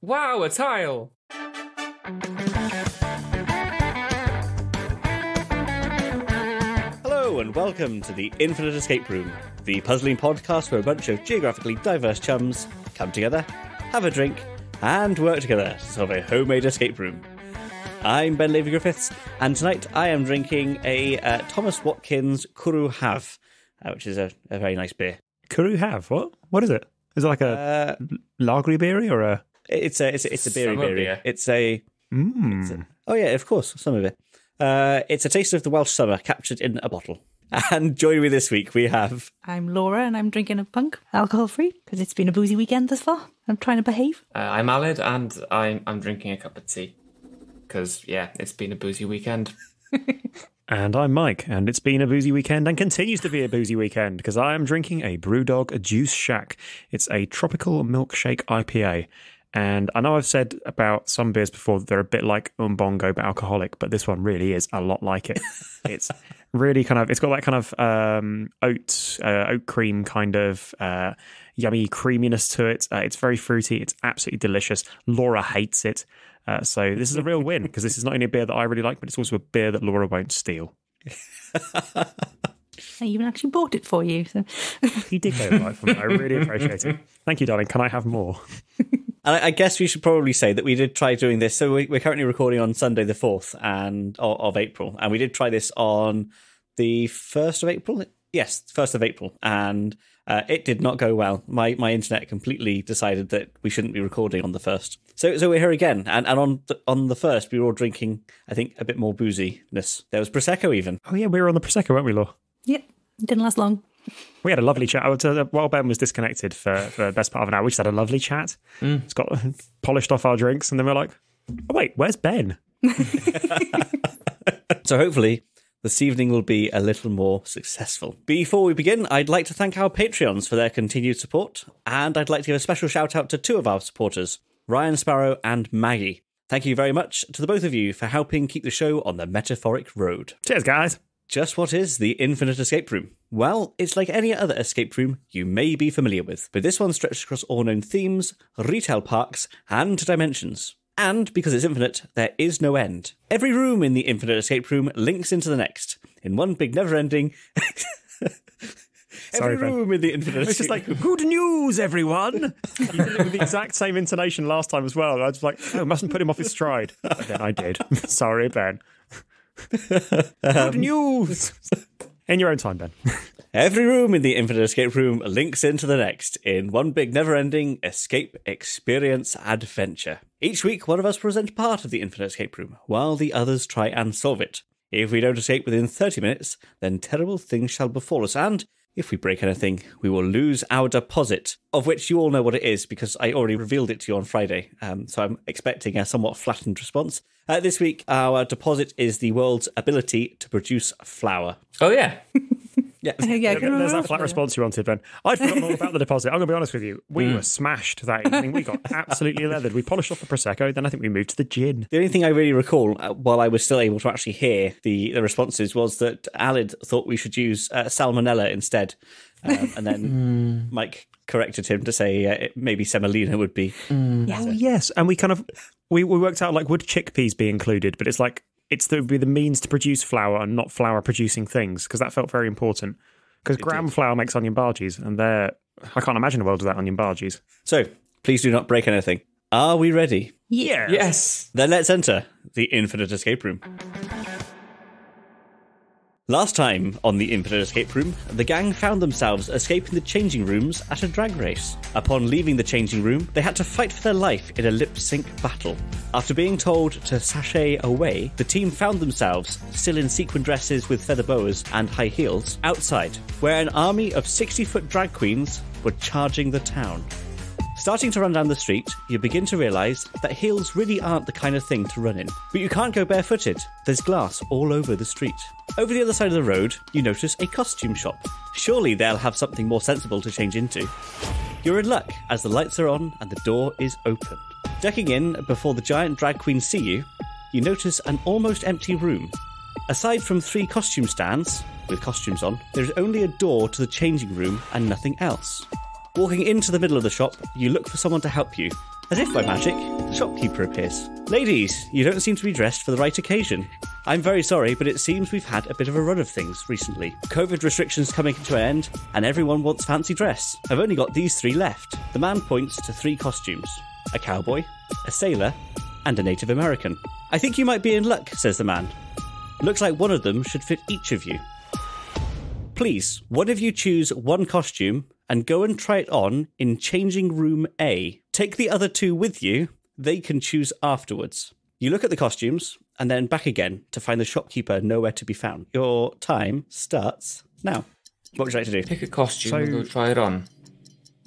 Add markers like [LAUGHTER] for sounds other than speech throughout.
Wow, a tile! Hello and welcome to the Infinite Escape Room, the puzzling podcast where a bunch of geographically diverse chums come together, have a drink, and work together to solve a homemade escape room. I'm Ben Levy Griffiths, and tonight I am drinking a uh, Thomas Watkins Cwrw Haf, uh, which is a, a very nice beer. Cwrw Haf what? What is it? Is it like a Uh, lagery beery or a? It's a it's a, it's a beery beery. beer. It's a Mm. oh yeah, of course, some of it. Uh, it's a taste of the Welsh summer captured in a bottle. [LAUGHS] And joining me this week we have I'm Laura and I'm drinking a punk, alcohol free, because it's been a boozy weekend thus far. I'm trying to behave. Uh, I'm Aled and I'm, I'm drinking a cup of tea. Because, yeah, it's been a boozy weekend. [LAUGHS] And I'm Mike, and it's been a boozy weekend and continues to be a boozy weekend because I am drinking a Brewdog Juice Shack. It's a tropical milkshake IPA. And I know I've said about some beers before that they're a bit like Umbongo but alcoholic, but this one really is a lot like it. [LAUGHS] it's really kind of it's got that kind of um, oat uh, oat cream kind of uh, yummy creaminess to it. Uh, it's very fruity. It's absolutely delicious. Laura hates it. Uh, so this is a real win [LAUGHS] because this is not only a beer that I really like, but it's also a beer that Laura won't steal. [LAUGHS] I even actually bought it for you. So He did go right for me. I really appreciate it. Thank you, darling. Can I have more? [LAUGHS] And I I guess we should probably say that we did try doing this. So we- we're currently recording on Sunday, the fourth and of of April, and we did try this on the first of April. Yes, first of April, and uh, it did not go well. My my internet completely decided that we shouldn't be recording on the first. So so we're here again, and and on the, on the first we were all drinking. I think a bit more booziness. There was prosecco even. Oh yeah, we were on the prosecco, weren't we, Laura? Yep, it didn't last long. We had a lovely chat. I would say While Ben was disconnected for, for the best part of an hour, we just had a lovely chat. Mm. It's got [LAUGHS] polished off our drinks, and then we're like, "Oh wait, where's Ben?" [LAUGHS] [LAUGHS] So hopefully this evening will be a little more successful. Before we begin, I'd like to thank our Patreons for their continued support, and I'd like to give a special shout out to two of our supporters, Ryan Sparrow and Maggie. Thank you very much to the both of you for helping keep the show on the metaphoric road. Cheers, guys. Just what is the Infinite Escape Room? Well, it's like any other escape room you may be familiar with, but this one stretches across all known themes, retail parks, and dimensions. And because it's infinite, there is no end. Every room in the Infinite Escape Room links into the next, in one big never ending. [LAUGHS] Sorry, Every Ben. room in the Infinite It's just like good news, everyone. [LAUGHS] you did it with the exact same intonation last time as well. I was like, oh, mustn't put him off his stride. But then I did. [LAUGHS] Sorry, Ben. Good um, news. [LAUGHS] In your own time, Ben. [LAUGHS] Every room in the Infinite Escape Room links into the next in one big never ending escape experience adventure. Each week, one of us presents part of the Infinite Escape Room, while the others try and solve it. If we don't escape within 30 minutes, then terrible things shall befall us, and if we break anything, we will lose our deposit, of which you all know what it is because I already revealed it to you on Friday. Um, so I'm expecting a somewhat flattened response. Uh, this week, our deposit is the world's ability to produce flour. Oh, yeah. [LAUGHS] Yeah. [LAUGHS] yeah, There's that flat response you wanted, Ben. I'd forgotten all about the deposit. I'm going to be honest with you. We were smashed that evening. We got absolutely leathered. We polished off the Prosecco, then I think we moved to the gin. The only thing I really recall, uh, while I was still able to actually hear the, the responses, was that Aled thought we should use uh, salmonella instead. Um, and then [LAUGHS] Mike corrected him to say uh, it- maybe semolina would be. Oh, yes. And we kind of, we, we worked out like, would chickpeas be included? But it's like, it's the, be the means to produce flour and not flour producing things, because that felt very important. Because gram flour makes onion bhajis, and they're, I can't imagine a world without onion bhajis. So please do not break anything. Are we ready? Yeah. Yes. Then let's enter the Infinite Escape Room. Last time on the Infinite Escape Room, the gang found themselves escaping the changing rooms at a drag race. Upon leaving the changing room, they had to fight for their life in a lip sync battle. After being told to sashay away, the team found themselves, still in sequin dresses with feather boas and high heels, outside, where an army of 60 foot drag queens were charging the town. Starting to run down the street, you begin to realise that heels really aren't the kind of thing to run in. But you can't go barefooted, there's glass all over the street. Over the other side of the road, you notice a costume shop. Surely they'll have something more sensible to change into. You're in luck as the lights are on and the door is open. Ducking in before the giant drag queens see you, you notice an almost empty room. Aside from three costume stands, with costumes on, there is only a door to the changing room and nothing else. Walking into the middle of the shop, you look for someone to help you, As if by magic, the shopkeeper appears. Ladies, you don't seem to be dressed for the right occasion. I'm very sorry, but it seems we've had a bit of a run of things recently. COVID restrictions coming to an end, and everyone wants fancy dress. I've only got these three left. The man points to three costumes a cowboy, a sailor, and a Native American. I think you might be in luck, says the man. Looks like one of them should fit each of you. Please, one of you choose one costume and go and try it on in changing room A. Take the other two with you, they can choose afterwards. You look at the costumes and then back again to find the shopkeeper nowhere to be found. Your time starts now. What would you like to do? Pick a costume So- and go try it on. [LAUGHS]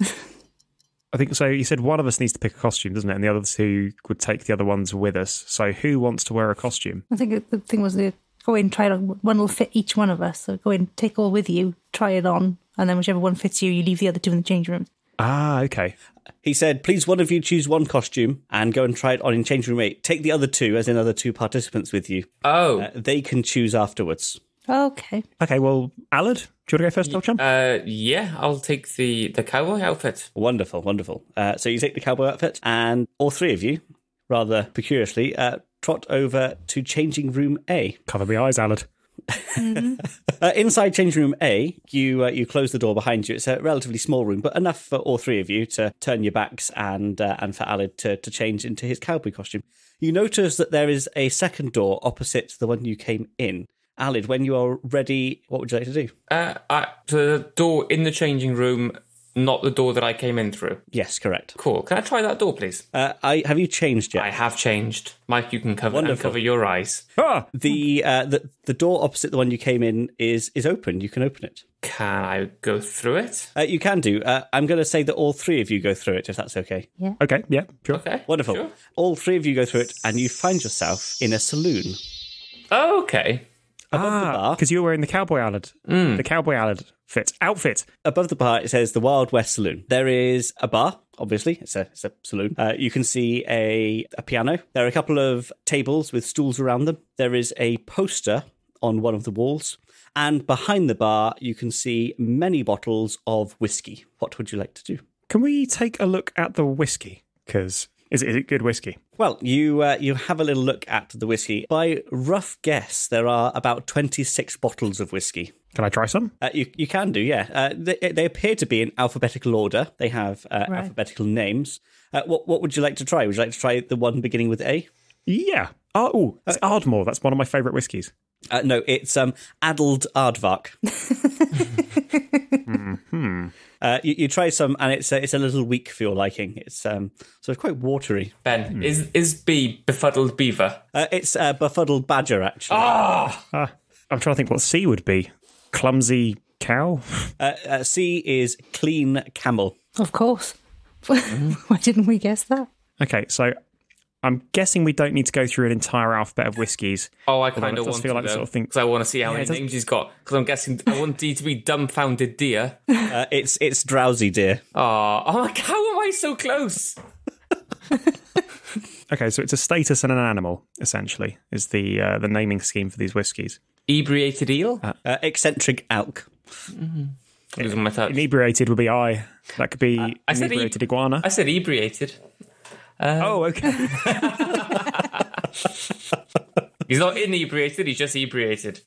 I think so. You said one of us needs to pick a costume, doesn't it? And the other two would take the other ones with us. So who wants to wear a costume? I think the thing was to go in, try it on. One will fit each one of us. So go in, take all with you, try it on, and then whichever one fits you, you leave the other two in the change room. Ah, okay. He said, please one of you choose one costume and go and try it on in changing room 8. Take the other two, as in other two participants with you. Oh, Uh, they can choose afterwards. Okay. Okay, well, Aled, do you want to go first, old chum? uh, yeah, I'll take the the cowboy outfit. Wonderful, wonderful. Uh, so you take the cowboy outfit, and all three of you, rather peculiarly, uh, trot over to changing room A. Cover my eyes, Aled. [LAUGHS] Uh, inside changing room A, you uh, you close the door behind you. It's a relatively small room, but enough for all three of you to turn your backs and uh, and for Aled to, to change into his cowboy costume. You notice that there is a second door opposite the one you came in. Aled, when you are ready, what would you like to do? Uh, I, so the door in the changing room, not the door that I came in through. Yes, correct. Cool. Can I try that door, please? Uh, I have you changed yet? I have changed. Mike, you can cover Wonderful. uncover your eyes. Ah! The uh, the the door opposite the one you came in is is open. You can open it. Can I go through it? Uh, you can do. Uh, I'm going to say that all three of you go through it, if that's okay. Yeah. Okay, yeah, sure. Okay. Wonderful. Sure. All three of you go through it, and you find yourself in a saloon. Okay. Above the Ah, bar, because you were wearing the cowboy Alad. The cowboy Alad fit. Outfit. above the bar, it says the Wild West Saloon. There is a bar. Obviously, it's a, it's a saloon. Uh, you can see a, a piano. There are a couple of tables with stools around them. There is a poster on one of the walls. And behind the bar, you can see many bottles of whiskey. What would you like to do? Can we take a look at the whiskey? Because is it, is it good whiskey? Well, you uh, you have a little look at the whiskey. By rough guess, there are about twenty six bottles of whiskey. Can I try some? Uh, you you can do, yeah. Uh, they, they appear to be in alphabetical order. They have uh, Right. alphabetical names. Uh, what what would you like to try? Would you like to try the one beginning with A? Yeah. Oh, ooh, it's Ardmore. That's one of my favourite whiskies. Uh, no, it's um Adald Aardvark. [LAUGHS] [LAUGHS] uh, you, you try some, and it's a, it's a little weak for your liking. It's um so it's quite watery. Ben, is is B befuddled beaver? Uh, it's uh, befuddled badger, actually. Ah, I'm trying to think what C would be. Clumsy cow? Uh, uh, C is clean camel. Of course. [LAUGHS] Why didn't we guess that? Okay, so I'm guessing we don't need to go through an entire alphabet of whiskies. Oh, I Although kind it of does want feel to like the sort of thing- because I want to see how Yeah, many names he's got. Because I'm guessing I want D to be dumbfounded deer. [LAUGHS] Uh, it's it's drowsy deer. Oh, I'm like, how am I so close? [LAUGHS] Okay, so it's a status and an animal, essentially, is the uh, the naming scheme for these whiskies. Ebriated eel. Uh, eccentric elk. Losing my touch. Inebriated would be I. That could be I said inebriated e- iguana. I said ebriated. Oh, okay. [LAUGHS] He's not inebriated. He's just ebriated.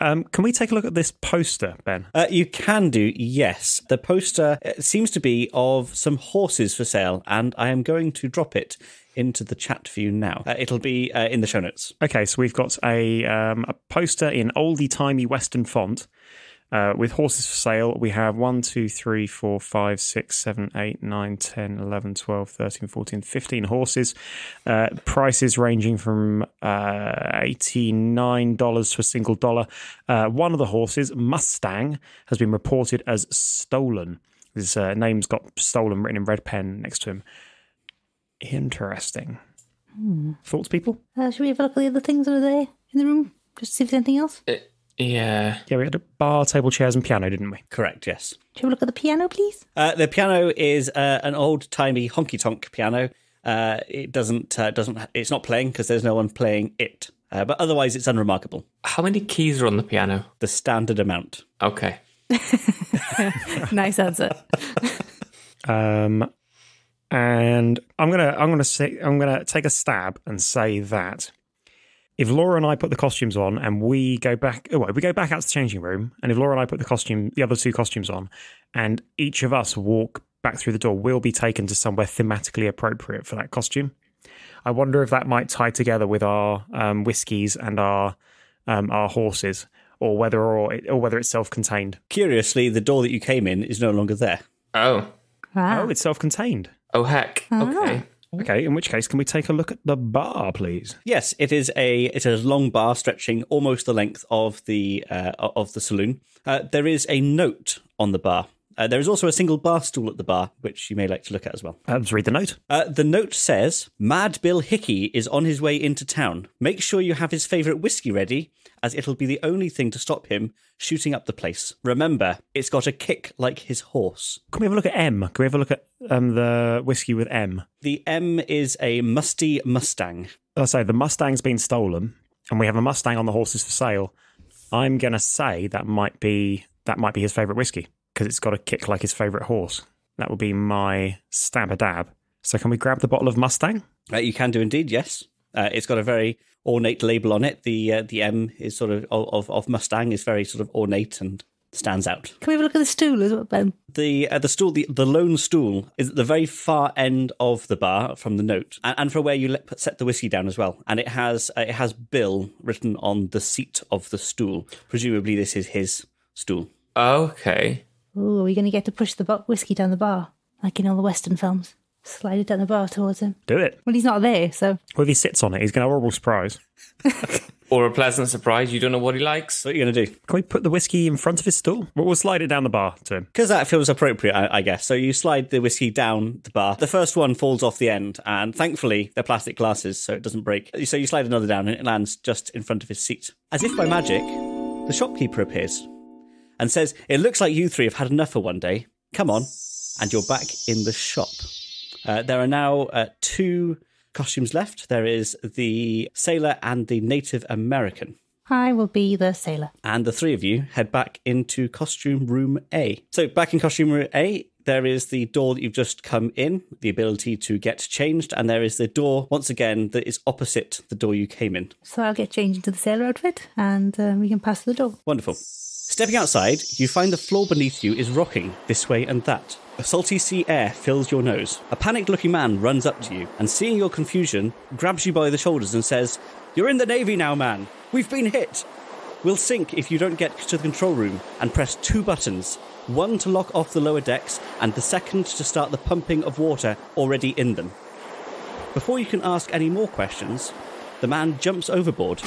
um, can we take a look at this poster, Ben? Uh, you can do, yes. The poster uh, seems to be of some horses for sale, and I am going to drop it into the chat for you now. Uh, it'll be uh, in the show notes. Okay, so we've got a um, a poster in oldie timey Western font uh, with horses for sale. We have 1, 2, 3, 4, 5, 6, 7, 8, 9, 10, 11, 12, 13, 14, 15 horses. Uh, prices ranging from uh, $89 to a single dollar. Uh, one of the horses, Mustang, has been reported as stolen. His uh, name's got stolen written in red pen next to him. Interesting. Thoughts, people? Uh, should we have a look at the other things that are there in the room? Just to see if there's anything else? Uh, yeah. Yeah, we had a bar, table, chairs, and piano, didn't we? Correct, yes. Should we look at the piano, please? Uh, the piano is uh, an old timey honky tonk piano. Uh, it doesn't uh, doesn't it's not playing because there's no one playing it. Uh, but otherwise, it's unremarkable. How many keys are on the piano? The standard amount. Okay. [LAUGHS] nice answer. Um, and I'm gonna I'm gonna say I'm gonna take a stab and say that if Laura and I put the costumes on and we go back, oh, well, we go back out to the changing room, and if Laura and I put the costume, the other two costumes on, and each of us walk back through the door, we'll be taken to somewhere thematically appropriate for that costume. I wonder if that might tie together with our um, whiskies and our um, our horses, or whether or, or whether it's self-contained. Curiously, the door that you came in is no longer there. Oh. Ah. Oh, it's self-contained. Oh, heck. Okay. Okay, in which case, can we take a look at the bar, please? Yes, it is a it is a long bar stretching almost the length of the uh, of the saloon. Uh, there is a note on the bar. Uh, there is also a single bar stool at the bar, which you may like to look at as well. Uh, let's read the note. Uh, the note says, Mad Bill Hickey is on his way into town. Make sure you have his favourite whiskey ready, as it'll be the only thing to stop him shooting up the place. Remember, it's got a kick like his horse. Can we have a look at M? Can we have a look at um, the whiskey with M? The M is a musty Mustang. I say the Mustang's been stolen, and we have a Mustang on the horses for sale. I'm gonna say that might be that might be his favourite whiskey because it's got a kick like his favourite horse. That would be my stab a dab. So can we grab the bottle of Mustang? Uh, you can do indeed, yes. Uh, it's got a very ornate label on it. The uh, the M is sort of, of of Mustang is very sort of ornate and stands out. Can we have a look at the stool as well, Ben? The uh, the stool the, the lone stool is at the very far end of the bar from the note, and, and for where you let, set the whiskey down as well. And it has uh, it has Bill written on the seat of the stool. Presumably, this is his stool. Okay. Oh, are we going to get to push the whiskey down the bar like in all the Western films? Slide it down the bar towards him. Do it. Well, he's not there, so Well, if he sits on it, he's going to have a horrible surprise. [LAUGHS] Or a pleasant surprise. You don't know what he likes. What are you going to do? Can we put the whiskey in front of his stool? Well, we'll slide it down the bar to him. Because that feels appropriate, I, I guess. So you slide the whiskey down the bar. The first one falls off the end, and thankfully they're plastic glasses, so it doesn't break. So you slide another down, and it lands just in front of his seat. As if by magic, the shopkeeper appears and says, "It looks like you three have had enough for one day. Come on," and you're back in the shop. Uh, there are now uh, two costumes left. There is the sailor and the Native American I will be the sailor. and the three of you head back into costume room A. So, back in costume room A, there is the door that you've just come in, the ability to get changed, and there is the door, once again, that is opposite the door you came in. So I'll get changed into the sailor outfit and uh, we can pass the door. Wonderful. Stepping outside, you find the floor beneath you is rocking this way and that. A salty sea air fills your nose. A panicked looking man runs up to you and, seeing your confusion, grabs you by the shoulders and says, You're in the Navy now, man. We've been hit. We'll sink if you don't get to the control room and press two buttons one to lock off the lower decks, and the second to start the pumping of water already in them. Before you can ask any more questions, the man jumps overboard.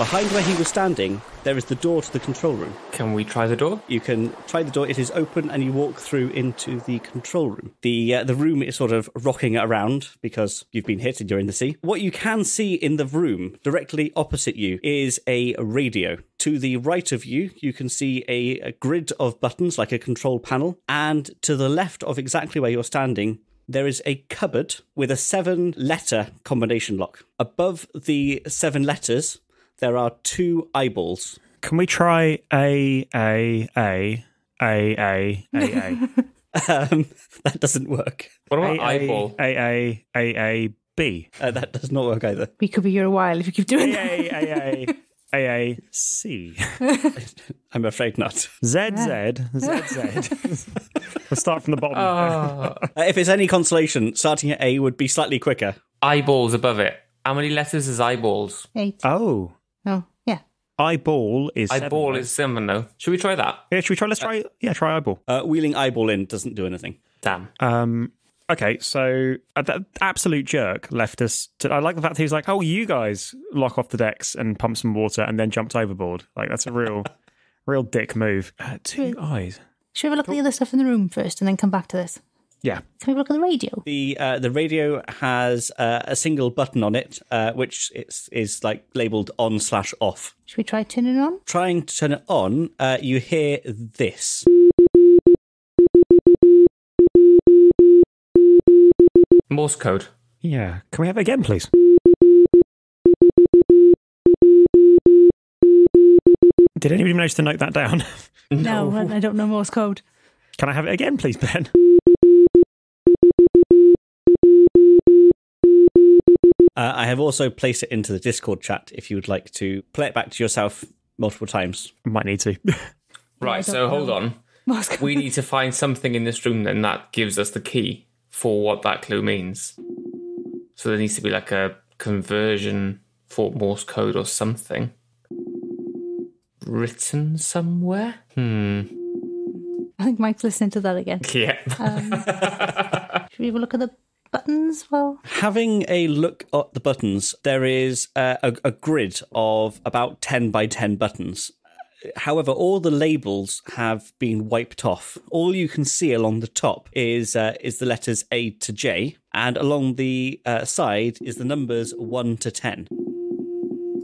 Behind where he was standing, there is the door to the control room. Can we try the door? You can try the door; it is open, and you walk through into the control room. the uh, The room is sort of rocking around because you've been hit and you're in the sea. What you can see in the room, directly opposite you, is a radio. To the right of you, you can see a, a grid of buttons like a control panel, and to the left of exactly where you're standing, there is a cupboard with a seven letter combination lock. Above the seven letters, there are two eyeballs. Can we try A A A A A A A Um, that doesn't work. What A about eyeball? A A A A B Uh, that does not work either. We could be here a while if you keep doing A that. A A A A A C I'm afraid not. Z Z Z Z. We'll start from the bottom. Oh, Uh, if it's any consolation, starting at A would be slightly quicker. eyeballs above it. How many letters is eyeballs? Eight. oh, Oh, yeah. eyeball is seven, Eyeball right? is seven, though. Should we try that? Yeah, should we try? Let's try. Yeah, try eyeball. Uh, wheeling eyeball in doesn't do anything. Damn. Um, okay, so uh, that absolute jerk left us. To, I like the fact that he was like, "Oh, you guys lock off the decks and pump some water, and then jumped overboard." Like that's a real, [LAUGHS] real dick move. Uh, two eyes. Should we have a look at the other stuff in the room first and then come back to this? Yeah. Can we look at the radio? The uh, the radio has uh, a single button on it, uh, which is, is like labeled on slash off. Should we try turning it on? Trying to turn it on, uh, you hear this. Morse code. Yeah. Can we have it again, please? Did anybody manage to note that down? [LAUGHS] No, I I don't know Morse code. Can I have it again, please, Ben? Uh, I have also placed it into the Discord chat if you would like to play it back to yourself multiple times. Might need to. [LAUGHS] Right, so don't hold on. [LAUGHS] We need to find something in this room then that gives us the key for what that clue means. So there needs to be like a conversion for Morse code or something. Written somewhere? Hmm. [LAUGHS] I think Mike's listening to that again. Yeah. Should we have a look at the buttons? Well, Having a look at the buttons, there is uh, a, a grid of about 10 by 10 buttons. However, all the labels have been wiped off. All you can see along the top is uh, is the letters A to J, and along the uh, side is the numbers one to ten.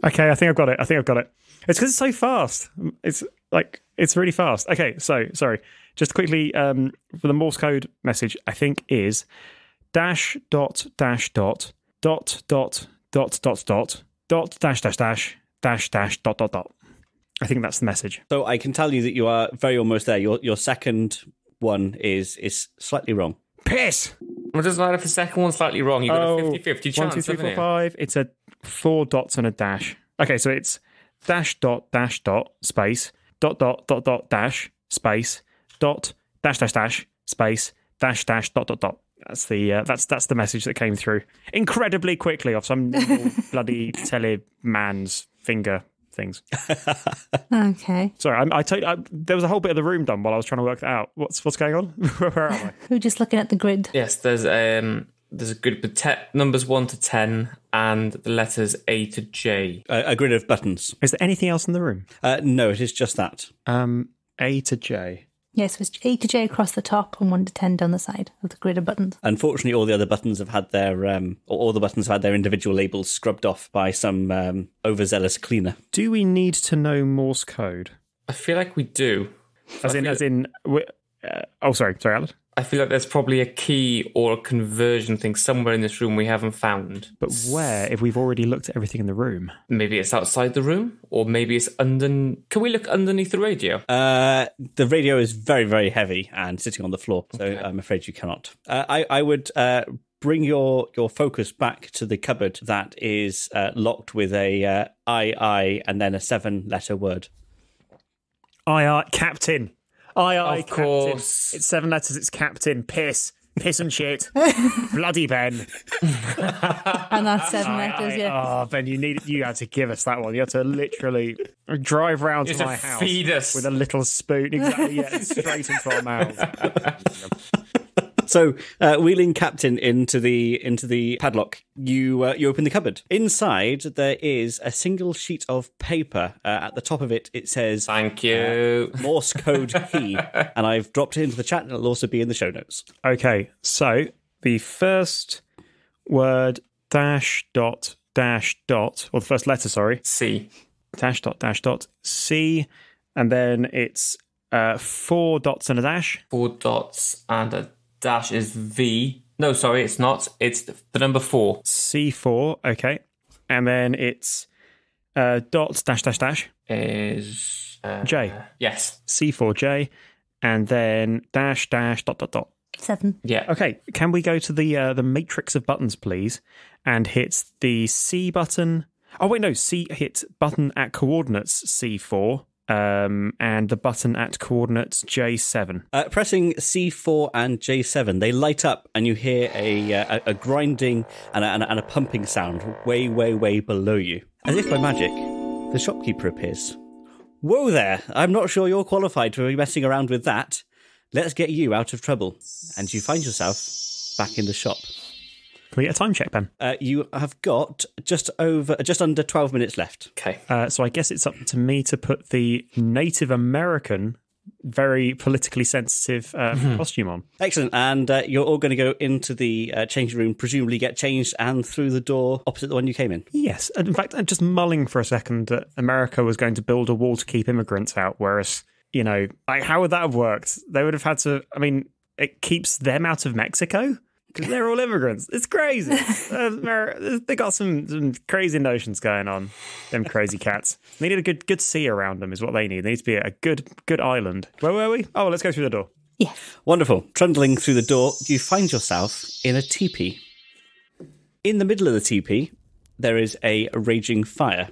Okay, I think I've got it. I think I've got it. It's because it's so fast. It's like it's really fast. Okay, so sorry. Just quickly um, for the Morse code message, I think is dash dot dash dot dot dot dot dot dot dot dash dash dash dash dash dot dot dot. I think that's the message. So I can tell you that you are very almost there. Your your second one is is slightly wrong. Piss. What does matter if the second one's slightly wrong? You've got Oh, a 50 50 chance. One, two, three, haven't four, you? five. It's a four dots and a dash. Okay, so it's dash dot dash dot space dot dot dot dot dash space dot dash dash dash space dash dash dot dot dot. That's the uh, that's that's the message that came through incredibly quickly off some [LAUGHS] bloody tele man's finger things. okay. Sorry, I, I, told, I there was a whole bit of the room done while I was trying to work that out. What's what's going on? [LAUGHS] Where am I? We're just looking at the grid. Yes, there's um there's a grid with te- numbers one to ten and the letters A to J. A, a grid of buttons. Is there anything else in the room? Uh, no, it is just that. Um, A to J. Yes, it's A to J across the top and 1 to 10 down the side of the grid of buttons. Unfortunately, all the other buttons have had their um, all the buttons have had their individual labels scrubbed off by some um, overzealous cleaner. Do we need to know Morse code? I feel like we do. As in, feel- as in. we- Uh, oh, sorry, sorry, Alan. I feel like there's probably a key or a conversion thing somewhere in this room we haven't found. But where? If we've already looked at everything in the room. Maybe it's outside the room, or maybe it's under. Can we look underneath the radio? Uh, the radio is very, very heavy and sitting on the floor, so I'm afraid you cannot. Uh, I, I would uh, bring your your focus back to the cupboard that is uh, locked with a uh, I I and then a seven letter word. I aye, Captain. Aye, aye, Of Captain. course. It's seven letters, it's Captain. Piss. Piss and shit. [LAUGHS] Bloody Ben. And that's seven Aye, letters, aye. yeah. Oh, Ben, you need you had to give us that one. You had to literally drive round You to had my house feed us. with a little spoon. Exactly, yeah, [LAUGHS] straight into our mouths. [LAUGHS] So, uh, wheeling Captain into the into the padlock, you uh, you open the cupboard. Inside there is a single sheet of paper. Uh, at the top of it, it says Thank you. Morse code [LAUGHS] key, and I've dropped it into the chat, and it'll also be in the show notes. Okay, so the first word dash dot dash dot, or the first letter, sorry, C. dash dot dash dot C, and then it's uh, four dots and a dash. Four dots and a dash is V. No, sorry, it's not. It's the, the number four. C4, okay. And then it's uh, dot dash dash dash Is uh, J. Yes. C4J, and then dash dash dot dot dot. Seven. Yeah. Okay, can we go to the uh, the matrix of buttons, please, and hit the C button? Oh wait, no, C hit button at coordinates C4, um, and the button at coordinates J7. Uh, pressing C4 and J7, they light up, and you hear a uh, a, grinding and, a, and a pumping sound way, way, way below you. As if by magic, the shopkeeper appears. Whoa there! I'm not sure you're qualified to be messing around with that. Let's get you out of trouble. And you find yourself back in the shop. Can we get a time check, Ben? Uh, you have got just over, just under 12 minutes left. Okay. Uh, so I guess it's up to me to put the Native American, very politically sensitive uh, costume on. Excellent. And uh, you're all going to go into the uh, changing room, presumably get changed, and through the door opposite the one you came in. Yes, and in fact, I'm just mulling for a second that America was going to build a wall to keep immigrants out, whereas you know, like how would that have worked? They would have had to. I mean, it keeps them out of Mexico because they're all immigrants. It's crazy. [LAUGHS] Uh, Amer- they got some, some crazy notions going on. Them crazy cats. They need a good good sea around them. Is what they need. They need to be a good good island. Where were we? Oh, let's go through the door. Yeah. Wonderful. Trundling through the door, you find yourself in a teepee. In the middle of the teepee there is a raging fire.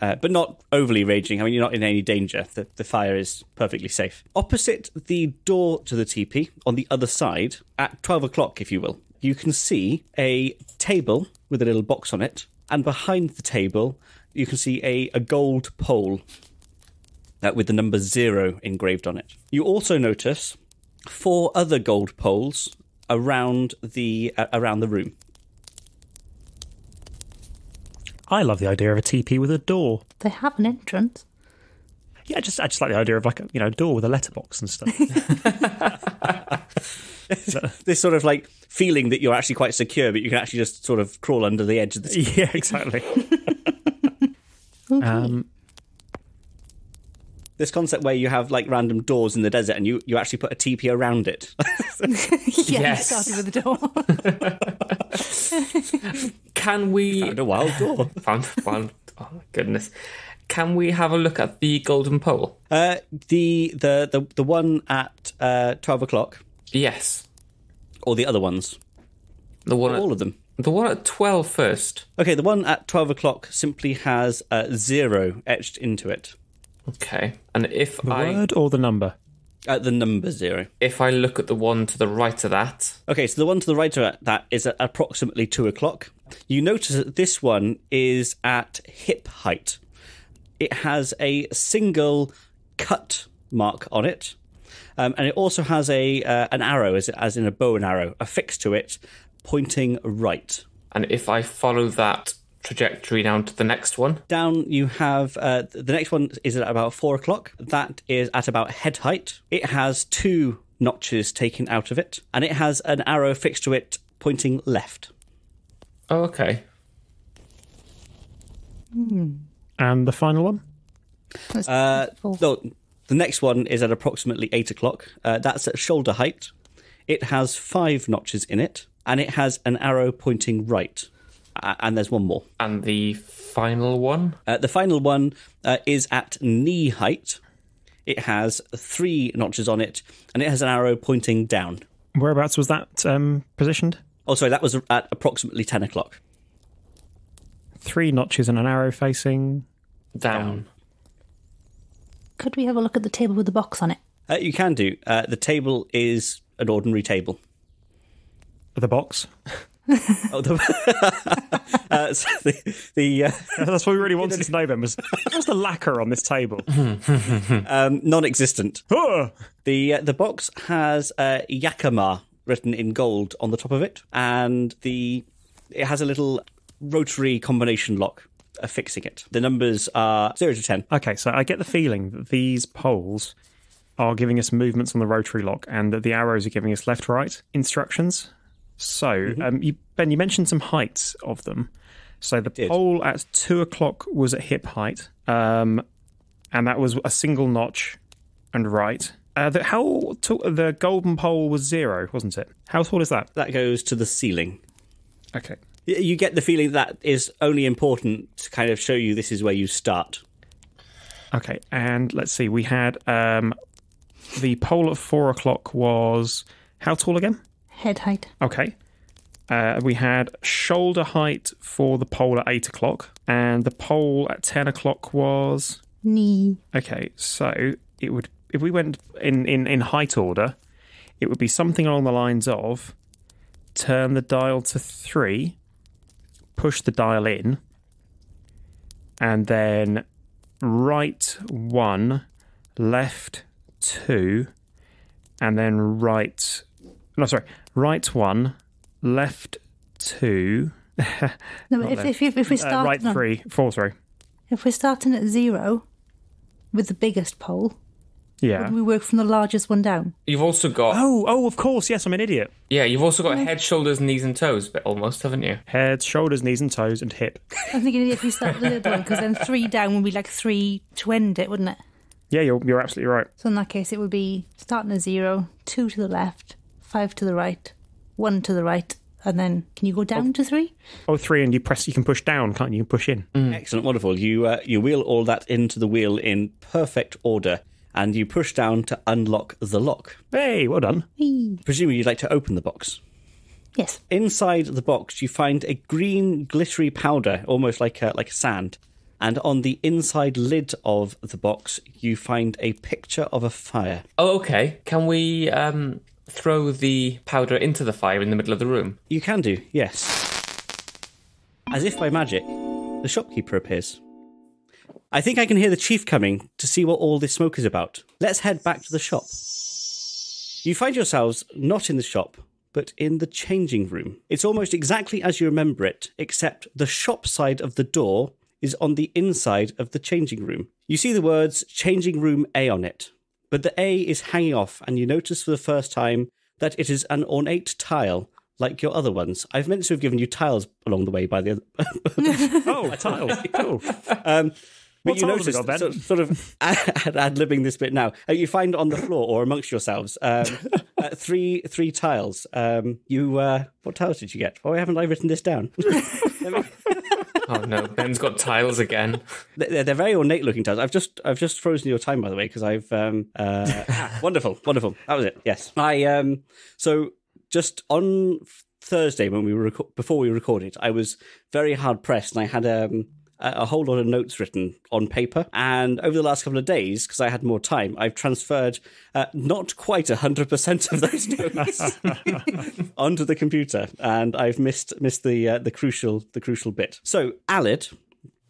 Uh, but not overly raging. I mean, you're not in any danger. The, the fire is perfectly safe. Opposite the door to the teepee, on the other side, at 12 o'clock, if you will, you can see a table with a little box on it. And behind the table, you can see a, a gold pole uh, with the number zero engraved on it. You also notice four other gold poles around the uh, around the room. I love the idea of a TP with a door. They have an entrance. Yeah, just I just like the idea of like a you know door with a letterbox and stuff. [LAUGHS] [LAUGHS] [LAUGHS] This sort of like feeling that you're actually quite secure, but you can actually just sort of crawl under the edge of the. yeah, exactly. um, This concept where you have like random doors in the desert and you, you actually put a teepee around it. yeah, Yes. you started with the door. Can we and a wild door. [LAUGHS] found found oh my goodness. Can we have a look at the golden pole? Uh, the, the the the one at uh, twelve o'clock, Yes. or the other ones, The one all of them. the one at 12 first. Okay, the one at twelve o'clock simply has uh, zero etched into it. Okay. And if the I word or the number? Uh, the number zero. if I look at the one to the right of that, Okay, so the one to the right of that is at approximately two o'clock. You notice that this one is at hip height. It has a single cut mark on it, um, and it also has a uh, an arrow, as, as in a bow and arrow, affixed to it, pointing right. and if I follow that trajectory down to the next one, Down, you have uh, the next one is at about four o'clock. That is at about head height. It has two notches taken out of it, and it has an arrow fixed to it pointing left. Oh okay. And the final one? Uh, no, the next one is at approximately eight o'clock. Uh, that's at shoulder height. It has five notches in it, and it has an arrow pointing right. Uh, and there's one more. And the final one, Uh, the final one uh, is at knee height. It has three notches on it, and it has an arrow pointing down. Whereabouts was that um, positioned? Oh, sorry, that was at approximately ten o'clock. Three notches and an arrow facing. down. Could we have a look at the table with the box on it? Uh, you can do. Uh, the table is an ordinary table. The box. [LAUGHS] Oh, the, [LAUGHS] uh, so the, the uh, [LAUGHS] That's what we really wanted to know then was what's the lacquer on this table? um, non-existent. The uh, the box has uh, Yakima written in gold on the top of it, and the it has a little rotary combination lock affixing it. The numbers are zero to ten. Okay, so I get the feeling that these poles are giving us movements on the rotary lock and that the arrows are giving us left right instructions. So, um, you, Ben, you mentioned some heights of them. So the Did. pole at two o'clock was at hip height, um, and that was a single notch and right. Uh, the, how tall, the golden pole was zero, wasn't it? How tall is that? That goes to the ceiling. Okay. You get the feeling that is only important to kind of show you this is where you start. Okay, and let's see. We had um, the pole at four o'clock was how tall again? Head height. Okay. Uh, we had shoulder height for the pole at eight o'clock, and the pole at ten o'clock was Knee. okay. So it would if we went in in in height order, it would be something along the lines of turn the dial to three, push the dial in, and then right one, left two, and then right. No, sorry, right one, left two, No, if, if, if, if we're uh, right on- three, four. Sorry, if we're starting at zero with the biggest pole, yeah. we work from the largest one down. You've also got Oh, oh, of course. Yes, I'm an idiot. yeah, you've also got head, shoulders, knees, and toes, but almost haven't you? Head, shoulders, knees, and toes, and hip. I'm thinking if we start with the other one, because then three down would be like three to end it, wouldn't it? Yeah, you're you're absolutely right. So in that case, it would be starting at zero, two to the left, five to the right, one to the right, and then can you go down to three? Oh, three, and you press. You can push down, can't you? You can push in. Excellent, wonderful. You uh, you wheel all that into the wheel in perfect order, and you push down to unlock the lock. Hey, well done. Presumably, you'd like to open the box. Yes. Inside the box, you find a green, glittery powder, almost like a, like sand. And on the inside lid of the box, you find a picture of a fire. Oh, okay. Can we um, throw the powder into the fire in the middle of the room? You can do, yes. As if by magic, the shopkeeper appears. I think I can hear the chief coming to see what all this smoke is about. Let's head back to the shop. You find yourselves not in the shop, but in the changing room. It's almost exactly as you remember it, except the shop side of the door is on the inside of the changing room. You see the words changing room A on it, but the A is hanging off, and you notice for the first time that it is an ornate tile like your other ones. I've meant to have given you tiles along the way by the other. [LAUGHS] [LAUGHS] Oh, [LAUGHS] tiles. Cool. Um, but What you tiles have we notice, got, Ben? sort, sort of [LAUGHS] ad libbing this bit now. Uh, you find on the floor or amongst yourselves um, [LAUGHS] uh, three three tiles. Um, you uh, what tiles did you get? Why haven't I written this down? [LAUGHS] Oh no, Ben's got tiles again. they're, they're very ornate looking tiles. I've just I've just frozen your time by the way because I've um, uh, ah, wonderful wonderful. That was it. Yes, I um so just on Thursday when we were reco- before we recorded, I was very hard pressed and I had um a a whole lot of notes written on paper. And over the last couple of days, because I had more time, I've transferred uh, not quite 100% of those [LAUGHS] notes [LAUGHS] onto the computer. And I've missed missed the uh, the crucial the crucial bit. So, Aled,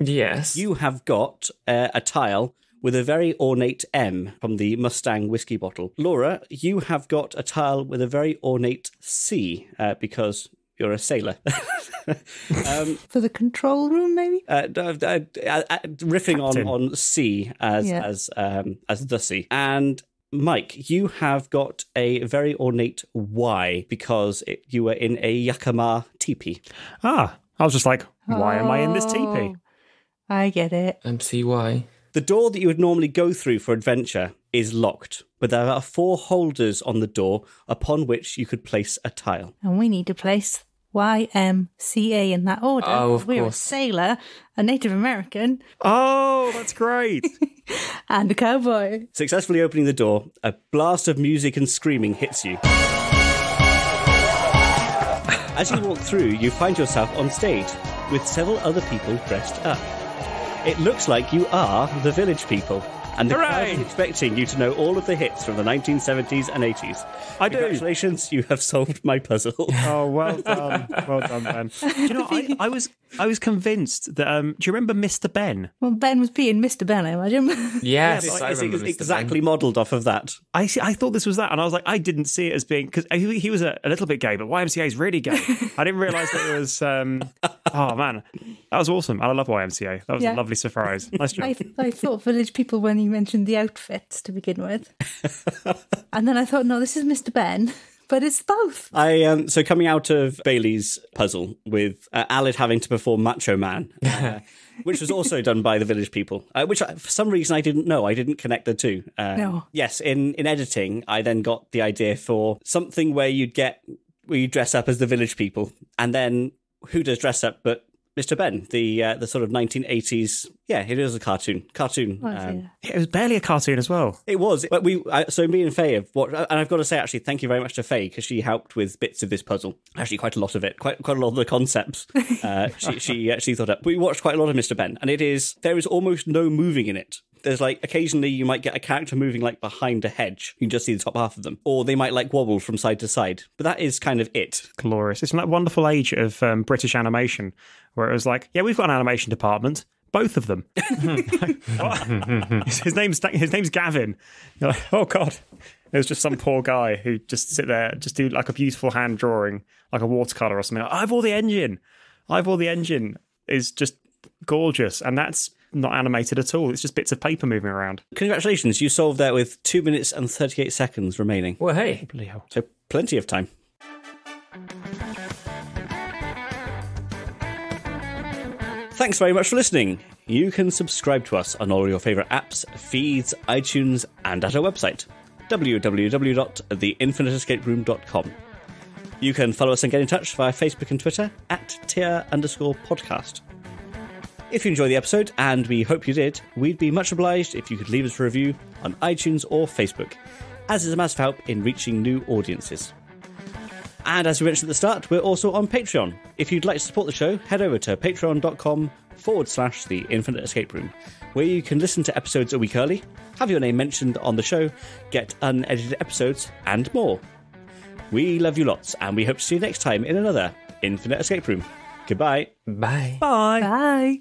Yes. you have got uh, a tile with a very ornate M from the Mustang whiskey bottle. Laura, you have got a tile with a very ornate C uh, because you're a sailor. [LAUGHS] For the control room, maybe? uh, d- d- uh, uh, riffing on, Captain. on C as Yeah. as um, as the C. And Mike, you have got a very ornate Y because it, you were in a Yakima teepee. Ah, I was just like, why am I in this teepee? Oh, I get it. MCY. The door that you would normally go through for adventure is locked, but there are four holders on the door upon which you could place a tile. And we need to place YMCA in that order. Oh, of We're course. a sailor, a Native American, Oh, that's great. [LAUGHS] and a cowboy. Successfully opening the door, a blast of music and screaming hits you. As you walk through, you find yourself on stage with several other people dressed up. It looks like you are the village people, and the crowd is expecting you to know all of the hits from the 1970s and 80s. I do. Congratulations, you have solved my puzzle. [LAUGHS] Oh, well done, well done, Ben. [LAUGHS] Do you know, I, I was I was convinced that. Um, do you remember Mr. Benn? Well, Ben was being Mr. Benn, I imagine. [LAUGHS] Yes, It's, I it's remember Mr. exactly Ben. modelled off of that. I see, I thought this was that, and I was like, I didn't see it as being because he, he was a, a little bit gay, but YMCA is really gay. I didn't realize that it was. Um, oh man, that was awesome. I love YMCA. That was Yeah. a lovely surprise. Nice job. I, I thought village people when you mentioned the outfits to begin with. [LAUGHS] and then I thought, no, this is Mr. Benn, but it's both. I um so coming out of Bailey's puzzle with uh, Aled having to perform Macho Man, uh, [LAUGHS] which was also done by the village people, uh, which I, for some reason I didn't know. I didn't connect the two. Uh, No. Yes, in in editing, I then got the idea for something where you'd get where you dress up as the village people, and then who does dress up but Mr. Benn, the uh, the sort of 1980s. Yeah, it is a cartoon. Cartoon. Oh, um, dear. it was barely a cartoon as well. it was, but we. I, so me and Faye have watched, and I've got to say, actually, thank you very much to Faye because she helped with bits of this puzzle. Actually, quite a lot of it, quite quite a lot of the concepts. [LAUGHS] Uh, she she actually thought up. We watched quite a lot of Mr. Benn, and it is there is almost no moving in it. There's like occasionally you might get a character moving like behind a hedge. You can just see the top half of them, or they might like wobble from side to side. But that is kind of it. Glorious. It's from that wonderful age of um, British animation where it was like, yeah, we've got an animation department. Both of them. [LAUGHS] [LAUGHS] his name's his name's Gavin. You're like, oh god, it was just some poor guy who just sit there, just do like a beautiful hand drawing, like a watercolor or something. Ivor the Engine. I've all the engine is just gorgeous, and that's not animated at all. It's just bits of paper moving around. Congratulations, you solved that with two minutes and thirty eight seconds remaining. Well, hey. Bloody. So plenty of time. Thanks very much for listening. You can subscribe to us on all your favourite apps, feeds, iTunes, and at our website, www.theinfiniteescaperoom.com. You can follow us and get in touch via Facebook and Twitter at tier underscore podcast. If you enjoyed the episode, and we hope you did, we'd be much obliged if you could leave us a review on iTunes or Facebook, as is a massive help in reaching new audiences. And as we mentioned at the start, we're also on Patreon. If you'd like to support the show, head over to patreon.com forward slash the Infinite Escape Room, where you can listen to episodes a week early, have your name mentioned on the show, get unedited episodes, and more. We love you lots, and we hope to see you next time in another Infinite Escape Room. Goodbye. Bye. Bye. Bye.